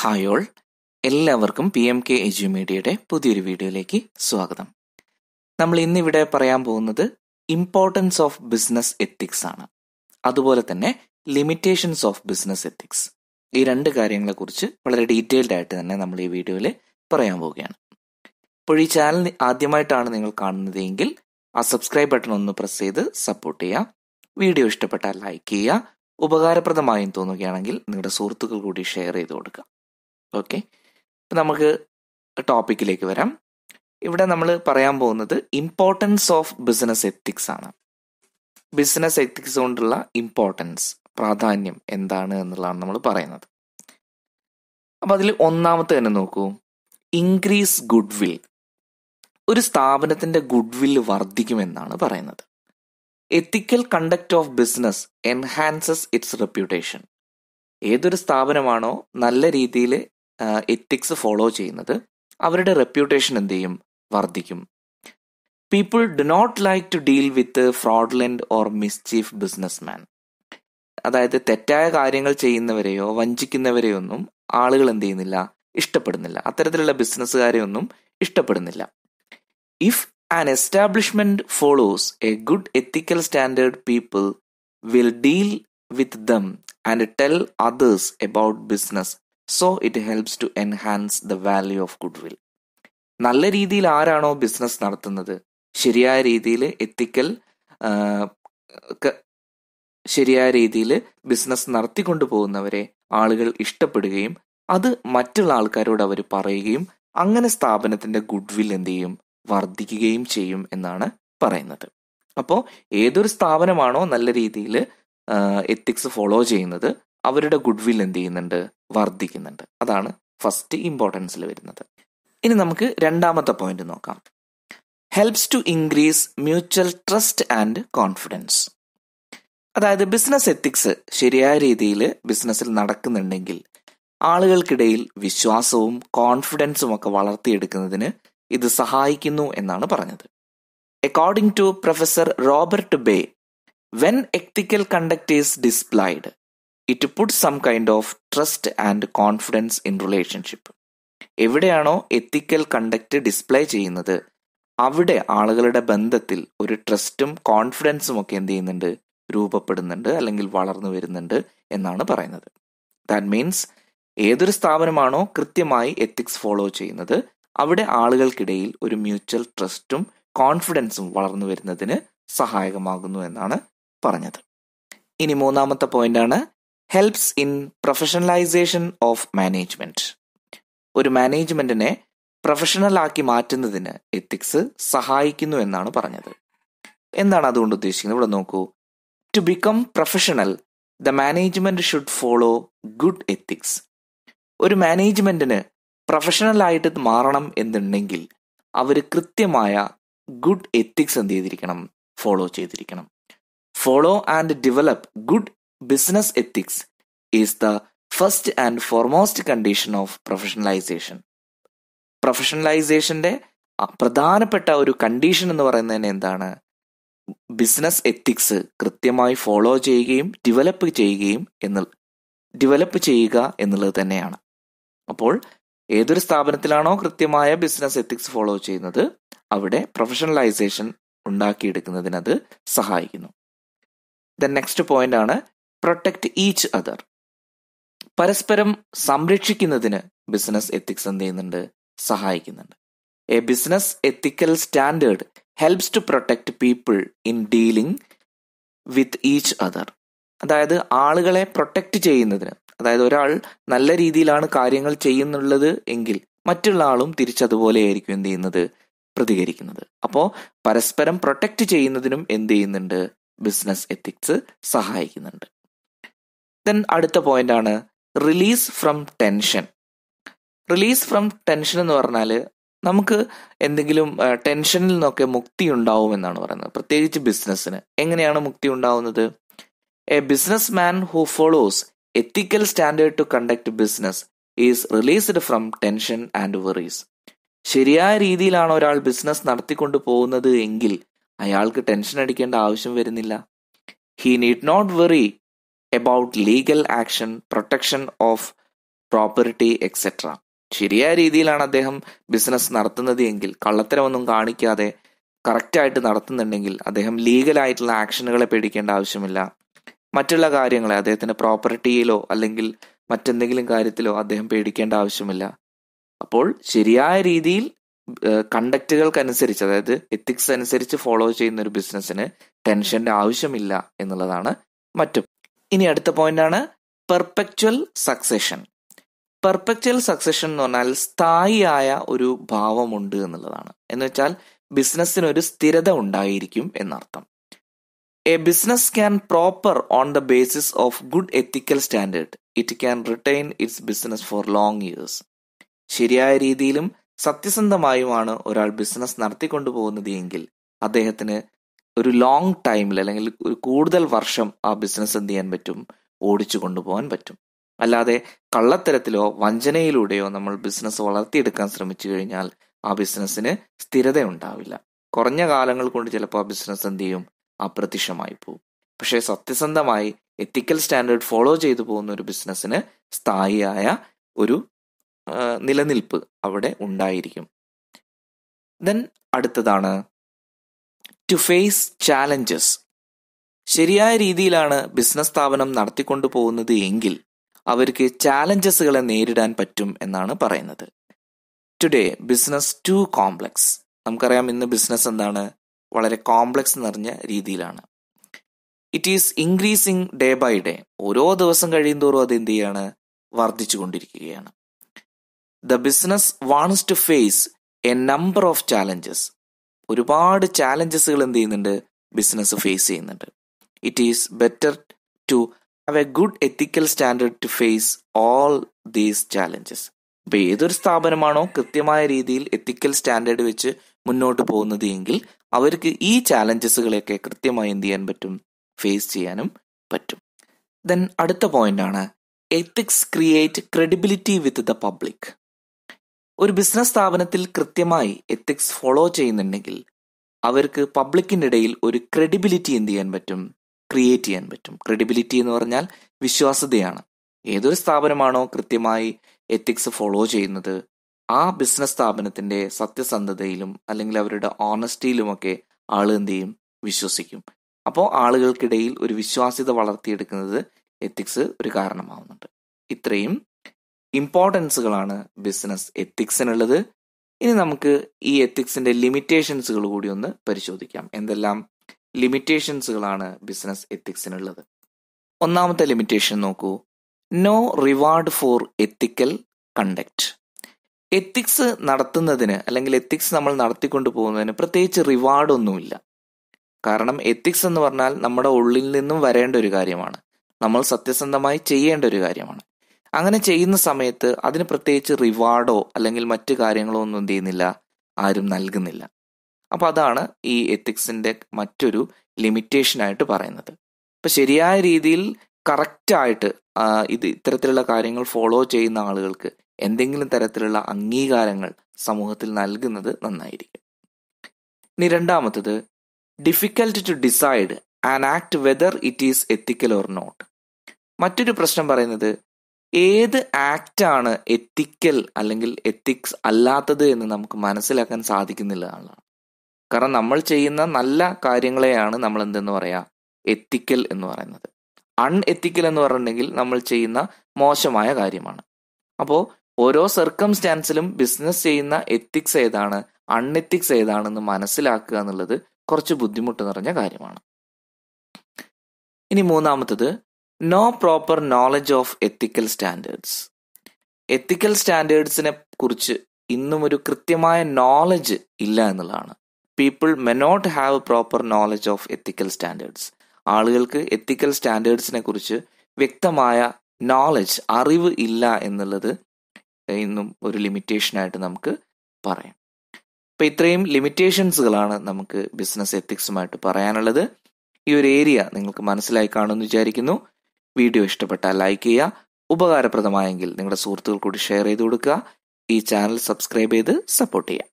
Hi all. എല്ലാവർക്കും P M K edu മീഡിയയുടെ പുതിയൊരു വീഡിയോയിലേക്ക് സ്വാഗതം. നമ്മൾ ഇന്നിവിടെ പറയാൻ പോകുന്നത് ഇമ്പോർട്ടൻസ് ഓഫ് ബിസിനസ് എത്തിക്സ് ആണ്. അതുപോലെ തന്നെ ലിമിറ്റേഷൻസ് ഓഫ് ബിസിനസ് എത്തിക്സ് ഈ രണ്ട് കാര്യങ്ങളെ കുറിച്ച് വളരെ ഡീറ്റെയിൽഡ് ആയിട്ട് തന്നെ നമ്മൾ ഈ വീഡിയോയിൽ പറയാൻ പോവുകയാണ്. അപ്പോൾ ഈ ചാനൽ ആദ്യമായിട്ടാണ് നിങ്ങൾ കാണുന്നതെങ്കിൽ ആ സബ്സ്ക്രൈബ് ബട്ടൺ ഒന്ന് പ്രസ് ചെയ്ത് സപ്പോർട്ട് ചെയ്യുക. വീഡിയോ ഇഷ്ടപ്പെട്ടാൽ ലൈക്ക് ചെയ്യുക. ഉപകാരപ്രദമായും തോന്നുകയാണെങ്കിൽ നിങ്ങളുടെ സുഹൃത്തുക്കൾ കൂടി ഷെയർ ചെയ്ത് കൊടുക്കുക. ഓക്കെ. അപ്പം നമുക്ക് ടോപ്പിക്കിലേക്ക് വരാം. ഇവിടെ നമ്മൾ പറയാൻ പോകുന്നത് ഇമ്പോർട്ടൻസ് ഓഫ് ബിസിനസ് എത്തിക്സ് ആണ്. ബിസിനസ് എത്തിക്സ് കൊണ്ടുള്ള ഇമ്പോർട്ടൻസ് പ്രാധാന്യം എന്താണ് എന്നുള്ളതാണ് നമ്മൾ പറയുന്നത്. അപ്പം അതിൽ ഒന്നാമത്തെ തന്നെ നോക്കൂ. ഇൻക്രീസ് ഗുഡ് വിൽ ഒരു സ്ഥാപനത്തിന്റെ ഗുഡ് വിൽ വർദ്ധിക്കുമെന്നാണ് പറയുന്നത്. Ethical conduct of business enhances its reputation ഏതൊരു സ്ഥാപനമാണോ നല്ല രീതിയിൽ എത്തിക്സ് ഫോളോ ചെയ്യുന്നത് അവരുടെ റെപ്യൂട്ടേഷൻ എന്ത് ചെയ്യും വർദ്ധിക്കും. People do not like to deal with fraudulent or mischief businessman അതായത് തെറ്റായ കാര്യങ്ങൾ ചെയ്യുന്നവരെയോ വഞ്ചിക്കുന്നവരെയോ ഒന്നും ആളുകൾ എന്ത് ചെയ്യുന്നില്ല ഇഷ്ടപ്പെടുന്നില്ല. അത്തരത്തിലുള്ള ബിസിനസ്സുകാരെ ഒന്നും ഇഷ്ടപ്പെടുന്നില്ല. If an establishment follows a good ethical standard people will deal with them and tell others about business so it helps to enhance the value of goodwill നല്ല രീതിയിൽ ആരാണോ ബിസിനസ് നടത്തുന്നത്? ശരിയായ രീതിയിൽ എത്തിക്കൽ ശരിയായ രീതിയിൽ ബിസിനസ് നടത്തിക്കൊണ്ടു പോകുന്നവരെ ആളുകൾ ഇഷ്ടപ്പെടുകയും അത് മറ്റുള്ള ആൾക്കാരോട് അവർ പറയുകയും അങ്ങനെ സ്ഥാപനത്തിന്റെ ഗുഡ് വിൽ എന്ത് ചെയ്യും? വർദ്ധിക്കുകയും ചെയ്യും എന്നാണ് പറയുന്നത്. അപ്പോൾ ഏതൊരു സ്ഥാപനമാണോ നല്ല രീതിയിൽ എത്തിക്സ് ഫോളോ ചെയ്യുന്നത് അവരുടെ ഗുഡ് വിൽ എന്ത് ചെയ്യുന്നുണ്ട്? വർദ്ധിക്കുന്നുണ്ട്. അതാണ് ഫസ്റ്റ് ഇമ്പോർട്ടൻസിൽ വരുന്നത്. ഇനി നമുക്ക് രണ്ടാമത്തെ പോയിന്റ് നോക്കാം. Helps to increase mutual trust and confidence അതായത് ബിസിനസ് എത്തിക്സ് ശരിയായ രീതിയിൽ ബിസിനസ്സിൽ നടക്കുന്നുണ്ടെങ്കിൽ ആളുകൾക്കിടയിൽ വിശ്വാസവും കോൺഫിഡൻസും ഒക്കെ വളർത്തിയെടുക്കുന്നതിന് ഇത് സഹായിക്കുന്നു എന്നാണ് പറഞ്ഞത്. According to professor Robert Bay when ethical conduct is displayed it put some kind of trust and confidence in relationship എവിടെയാണോ എത്തിക്കൽ കണ്ടക്ട് ഡിസ്പ്ലേ ചെയ്യുന്നത് അവിടെ ആളുകളുടെ ബന്ധത്തിൽ ഒരു ട്രസ്റ്റും കോൺഫിഡൻസും ഒക്കെ എന്ത് ചെയ്യുന്നുണ്ട്? രൂപപ്പെടുന്നുണ്ട് അല്ലെങ്കിൽ വളർന്നു വരുന്നുണ്ട് എന്നാണ് പറയുന്നത്. ദാറ്റ് മീൻസ് ഏതൊരു സ്ഥാപനമാണോ കൃത്യമായി എത്തിക്സ് ഫോളോ ചെയ്യുന്നത് അവിടെ ആളുകൾക്കിടയിൽ ഒരു മ്യൂച്വൽ ട്രസ്റ്റും കോൺഫിഡൻസും വളർന്നു വരുന്നതിന് സഹായകമാകുന്നു എന്നാണ് പറഞ്ഞത്. ഇനി മൂന്നാമത്തെ പോയിന്റ് ആണ് helps in professionalisation of management ഒരു മാനേജ്മെന്റിനെ പ്രൊഫഷണൽ ആക്കി മാറ്റുന്നതിന് എത്തിക്സ് സഹായിക്കുന്നു എന്നാണ് പറഞ്ഞത്. എന്താണ് അതുകൊണ്ട് ഉദ്ദേശിക്കുന്നത്? ഇവിടെ നോക്കൂ. To become professional the management should follow good ethics ഒരു മാനേജ്മെന്റിന് പ്രൊഫഷണൽ ആയിട്ട് മാറണം എന്നുണ്ടെങ്കിൽ അവർ കൃത്യമായ ഗുഡ് എത്തിക്സ് എന്ത് ചെയ്തിരിക്കണം? ഫോളോ ചെയ്തിരിക്കണം. Follow and develop good business ethics is the first and foremost condition of professionalisation പ്രൊഫഷണലൈസേഷന്റെ പ്രധാനപ്പെട്ട ഒരു കണ്ടീഷൻ എന്ന് പറയുന്നതിന് എന്താണ്? ബിസിനസ് എത്തിക്സ് കൃത്യമായി ഫോളോ ചെയ്യുകയും ഡെവലപ്പ് ചെയ്യുകയും എന്ന് ഡെവലപ്പ് ചെയ്യുക എന്നുള്ളത് തന്നെയാണ്. അപ്പോൾ ഏതൊരു സ്ഥാപനത്തിലാണോ കൃത്യമായ ബിസിനസ് എത്തിക്സ് ഫോളോ ചെയ്യുന്നത് അവിടെ പ്രൊഫഷണലൈസേഷൻ ഉണ്ടാക്കിയെടുക്കുന്നതിന് അത് സഹായിക്കുന്നു. ദ നെക്സ്റ്റ് പോയിന്റ് ആണ് പ്രൊട്ടക്ട് ഈച്ച് അതർ പരസ്പരം സംരക്ഷിക്കുന്നതിന് ബിസിനസ് എത്തിക്സ് എന്ത് ചെയ്യുന്നുണ്ട്? സഹായിക്കുന്നുണ്ട്. A business ethical standard helps to protect people in dealing with each other അതായത് ആളുകളെ പ്രൊട്ടക്ട് ചെയ്യുന്നതിന്. അതായത് ഒരാൾ നല്ല രീതിയിലാണ് കാര്യങ്ങൾ ചെയ്യുന്നുള്ളത് എങ്കിൽ മറ്റുള്ള ആളും തിരിച്ചതുപോലെ ആയിരിക്കും എന്ത് ചെയ്യുന്നത്? പ്രതികരിക്കുന്നത്. അപ്പോൾ പരസ്പരം പ്രൊട്ടക്ട് ചെയ്യുന്നതിനും എന്ത് ചെയ്യുന്നുണ്ട്? ബിസിനസ് എത്തിക്സ് സഹായിക്കുന്നുണ്ട്. ദെൻ അടുത്ത പോയിന്റ് ആണ് release from tension release from tension എന്ന് പറഞ്ഞാൽ നമുക്ക് എന്തെങ്കിലും ടെൻഷനിൽ നിന്നൊക്കെ മുക്തി ഉണ്ടാവും എന്നാണ് പറയുന്നത്. പ്രത്യേകിച്ച് ബിസിനസ്സിന് എങ്ങനെയാണ് മുക്തി ഉണ്ടാവുന്നത്? A business man who follows ethical standard to conduct business is released from tension and worries ശരിയായ രീതിയിലാണ് ഒരാൾ ബിസിനസ് നടത്തിക്കൊണ്ട് പോകുന്നത് എങ്കിൽ അയാൾക്ക് ടെൻഷൻ അടിക്കേണ്ട ആവശ്യം വരുന്നില്ല. He need not worry about legal action protection of property etcetera ശരിയായ രീതിയിലാണ് അദ്ദേഹം ബിസിനസ് നടത്തുന്നത് എങ്കിൽ കള്ളത്തരമൊന്നും കാണിക്കാതെ കറക്റ്റായിട്ട് നടത്തുന്നുണ്ടെങ്കിൽ അദ്ദേഹം ലീഗലായിട്ടുള്ള ആക്ഷനുകളെ പേടിക്കേണ്ട ആവശ്യമില്ല. മറ്റുള്ള കാര്യങ്ങളെ അദ്ദേഹത്തിന്റെ പ്രോപ്പർട്ടിയിലോ അല്ലെങ്കിൽ മറ്റെന്തെങ്കിലും കാര്യത്തിലോ അദ്ദേഹം പേടിക്കേണ്ട ആവശ്യമില്ല. അപ്പോൾ ശരിയായ രീതിയിൽ കണ്ടക്റ്റുകൾക്കനുസരിച്ച് അതായത് എത്തിക്സ് അനുസരിച്ച് ഫോളോ ചെയ്യുന്ന ഒരു ബിസിനസ്സിന് ടെൻഷന്റെ ആവശ്യമില്ല എന്നുള്ളതാണ് മറ്റു. ഇനി അടുത്ത പോയിന്റ് ആണ് പെർപെക്ച്വൽ സക്സഷൻ പെർപെക്ച്വൽ സക്സഷൻ എന്ന് പറഞ്ഞാൽ സ്ഥായിയായ ഒരു ഭാവമുണ്ട് എന്നുള്ളതാണ്. എന്ന് വെച്ചാൽ ബിസിനസ്സിന് ഒരു സ്ഥിരത ഉണ്ടായിരിക്കും എന്നർത്ഥം. A business can prosper on the basis of good ethical standard it can retain its business for long years ശരിയായ രീതിയിലും സത്യസന്ധമായുമാണ് ഒരാൾ ബിസിനസ് നടത്തിക്കൊണ്ടു പോകുന്നത് എങ്കിൽ അദ്ദേഹത്തിന് ഒരു ലോങ് ടൈമിൽ അല്ലെങ്കിൽ ഒരു കൂടുതൽ വർഷം ആ ബിസിനസ് എന്ത് ചെയ്യാൻ പറ്റും? ഓടിച്ചു കൊണ്ടുപോകാൻ പറ്റും. അല്ലാതെ കള്ളത്തരത്തിലോ വഞ്ചനയിലൂടെയോ നമ്മൾ ബിസിനസ് വളർത്തിയെടുക്കാൻ ശ്രമിച്ചു കഴിഞ്ഞാൽ ആ ബിസിനസ്സിന് സ്ഥിരത ഉണ്ടാവില്ല. കുറഞ്ഞ കാലങ്ങൾ കൊണ്ട് ചിലപ്പോൾ ആ ബിസിനസ് എന്ത് ചെയ്യും? അപ്രത്യക്ഷമായി പോകും. പക്ഷേ സത്യസന്ധമായി എത്തിക്കൽ സ്റ്റാൻഡേർഡ് ഫോളോ ചെയ്തു പോകുന്ന ഒരു ബിസിനസ്സിന് സ്ഥായിയായ ഒരു നിലനിൽപ്പ് അവിടെ ഉണ്ടായിരിക്കും. ദെൻ അടുത്തതാണ് ടു ഫേസ് ചാലഞ്ചസ് ശരിയായ രീതിയിലാണ് ബിസിനസ് സ്ഥാപനം നടത്തിക്കൊണ്ടു പോകുന്നത് എങ്കിൽ അവർക്ക് ചാലഞ്ചസുകളെ നേരിടാൻ പറ്റും എന്നാണ് പറയുന്നത്. ടുഡേ ബിസിനസ് ടു കോംപ്ലക്സ് നമുക്കറിയാം ഇന്ന് ബിസിനസ് എന്താണ്? വളരെ കോംപ്ലക്സ് നിറഞ്ഞ രീതിയിലാണ്. It is increasing day by day ഓരോ ദിവസം കഴിയുന്തോറും അത് എന്ത് ചെയ്യാണ്? വർദ്ധിച്ചുകൊണ്ടിരിക്കുകയാണ്. The business wants to face a number of challenges ഒരുപാട് ചാലഞ്ചസുകൾ എന്ത് ചെയ്യുന്നുണ്ട് ബിസിനസ് ഫേസ് ചെയ്യുന്നുണ്ട്. It is better to have a good ethical standard to face all these challenges അപ്പൊ ഏതൊരു സ്ഥാപനമാണോ കൃത്യമായ രീതിയിൽ എത്തിക്കൽ സ്റ്റാൻഡേർഡ് വെച്ച് മുന്നോട്ട് പോകുന്നത് എങ്കിൽ അവർക്ക് ഈ ചാലഞ്ചസുകളെയൊക്കെ കൃത്യമായി എന്ത് ചെയ്യാൻ പറ്റും? ഫേസ് ചെയ്യാനും പറ്റും. ദെൻ അടുത്ത പോയിന്റ് ആണ് ethics create credibility with the public ഒരു ബിസിനസ് സ്ഥാപനത്തിൽ കൃത്യമായി എത്തിക്സ് ഫോളോ ചെയ്യുന്നുണ്ടെങ്കിൽ അവർക്ക് പബ്ലിക്കിനിടയിൽ ഒരു ക്രെഡിബിലിറ്റി എന്ത് ചെയ്യാൻ പറ്റും? ക്രിയേറ്റ് ചെയ്യാൻ പറ്റും. ക്രെഡിബിലിറ്റി എന്ന് പറഞ്ഞാൽ വിശ്വാസ്യതയാണ്. ഏതൊരു സ്ഥാപനമാണോ കൃത്യമായി എത്തിക്സ് ഫോളോ ചെയ്യുന്നത് ആ ബിസിനസ് സ്ഥാപനത്തിന്റെ സത്യസന്ധതയിലും അല്ലെങ്കിൽ അവരുടെ ഓണസ്റ്റിയിലുമൊക്കെ ആൾ എന്ത് ചെയ്യും? വിശ്വസിക്കും. അപ്പോൾ ആളുകൾക്കിടയിൽ ഒരു വിശ്വാസ്യത വളർത്തിയെടുക്കുന്നത് എത്തിക്സ് ഒരു കാരണമാവുന്നുണ്ട്. ഇത്രയും ഇമ്പോർട്ടൻസുകളാണ് ബിസിനസ് എത്തിക്സിനുള്ളത് ഇനി നമുക്ക് ഈ എത്തിക്സിന്റെ ലിമിറ്റേഷൻസുകൾ കൂടി ഒന്ന് പരിശോധിക്കാം. എന്തെല്ലാം ലിമിറ്റേഷൻസുകളാണ് ബിസിനസ് എത്തിക്സിനുള്ളത് ഒന്നാമത്തെ ലിമിറ്റേഷൻ നോക്കൂ. No reward for ethical conduct ethics നടത്തുന്നതിന് അല്ലെങ്കിൽ എത്തിക്സ് നമ്മൾ നടത്തിക്കൊണ്ട് പോകുന്നതിന് പ്രത്യേകിച്ച് റിവാർഡൊന്നുമില്ല കാരണം എത്തിക്സ് എന്ന് പറഞ്ഞാൽ നമ്മുടെ ഉള്ളിൽ നിന്നും വരേണ്ട ഒരു കാര്യമാണ്. നമ്മൾ സത്യസന്ധമായി ചെയ്യേണ്ട ഒരു കാര്യമാണ്. അങ്ങനെ ചെയ്യുന്ന സമയത്ത് അതിന് പ്രത്യേകിച്ച് റിവാർഡോ അല്ലെങ്കിൽ മറ്റു കാര്യങ്ങളോ ഒന്നും എന്ത് ചെയ്യുന്നില്ല ആരും നൽകുന്നില്ല. അപ്പൊ അതാണ് ഈ എത്തിക്സിന്റെ മറ്റൊരു ലിമിറ്റേഷൻ ആയിട്ട് പറയുന്നത്. ഇപ്പൊ ശരിയായ രീതിയിൽ കറക്റ്റായിട്ട് ഇത് ഇത്തരത്തിലുള്ള കാര്യങ്ങൾ ഫോളോ ചെയ്യുന്ന ആളുകൾക്ക് എന്തെങ്കിലും തരത്തിലുള്ള അംഗീകാരങ്ങൾ സമൂഹത്തിൽ നൽകുന്നത് നന്നായിരിക്കും. ഇനി രണ്ടാമത്തത് difficult to decide an act whether it is ethical or not മറ്റൊരു പ്രശ്നം പറയുന്നത് ഏത് ആക്ട് ആണ് എത്തിക്കൽ അല്ലെങ്കിൽ എത്തിക്സ് അല്ലാത്തത് എന്ന് നമുക്ക് മനസ്സിലാക്കാൻ സാധിക്കുന്നില്ല കാരണം നമ്മൾ ചെയ്യുന്ന നല്ല കാര്യങ്ങളെയാണ് നമ്മൾ എന്തെന്ന് പറയാ എത്തിക്കൽ എന്ന് പറയുന്നത്. അൺ എത്തിക്കൽ എന്ന് പറഞ്ഞിട്ടുണ്ടെങ്കിൽ നമ്മൾ ചെയ്യുന്ന മോശമായ കാര്യമാണ്. അപ്പോൾ ഓരോ സർക്കംസ്റ്റാൻസിലും ബിസിനസ് ചെയ്യുന്ന എത്തിക്സ് ഏതാണ് അൺ അൺഎത്തിക്സ് ഏതാണെന്ന് മനസ്സിലാക്കുക എന്നുള്ളത് കുറച്ച് ബുദ്ധിമുട്ട് നിറഞ്ഞ കാര്യമാണ്. ഇനി മൂന്നാമത്തത് no proper knowledge of ethical standards ethical സ്റ്റാൻഡേർഡ്സിനെ കുറിച്ച് ഇന്നും ഒരു കൃത്യമായ നോളജ് ഇല്ല എന്നുള്ളതാണ്. People may not have proper knowledge of ethical standards ആളുകൾക്ക് എത്തിക്കൽ സ്റ്റാൻഡേർഡ്സിനെ കുറിച്ച് വ്യക്തമായ നോളജ് അറിവ് ഇല്ല എന്നുള്ളത് ഇന്നും ഒരു ലിമിറ്റേഷനായിട്ട് നമുക്ക് പറയാം. അപ്പൊ ഇത്രയും ലിമിറ്റേഷൻസുകളാണ് നമുക്ക് ബിസിനസ് എത്തിക്സുമായിട്ട് പറയാനുള്ളത്. ഈ ഒരു ഏരിയ നിങ്ങൾക്ക് മനസ്സിലായി കാണുമെന്ന് വിചാരിക്കുന്നു. വീഡിയോ ഇഷ്ടപ്പെട്ടാൽ ലൈക്ക് ചെയ്യുക. ഉപകാരപ്രദമായെങ്കിൽ നിങ്ങളുടെ സുഹൃത്തുക്കൾ കൂടി ഷെയർ ചെയ്ത് കൊടുക്കുക. ഈ ചാനൽ സബ്സ്ക്രൈബ് ചെയ്ത് സപ്പോർട്ട് ചെയ്യുക.